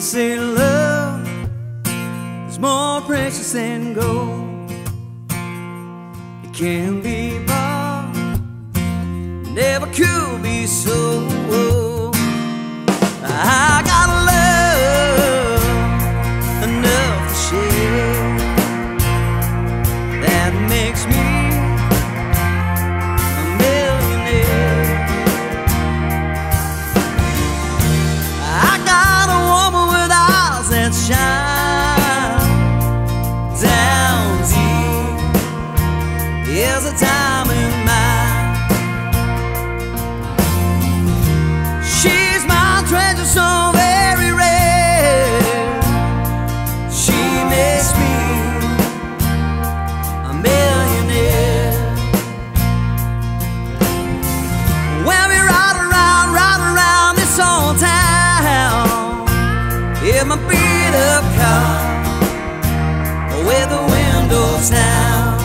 They say love is more precious than gold. It can be bought, never could be sold. I got love enough to share that makes Is a diamond mine. She's my treasure, so very rare. She makes me a millionaire. When we ride around, ride around this old town in my beat up car with the windows down.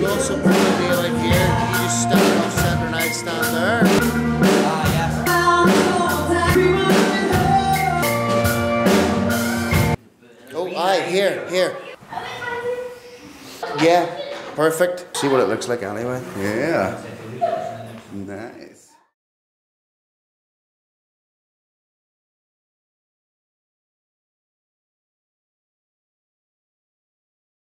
You also put a deal like here. You just started off Saturday nights down there. Oh, aye, here, here. Yeah, perfect. See what it looks like anyway. Yeah. Nice.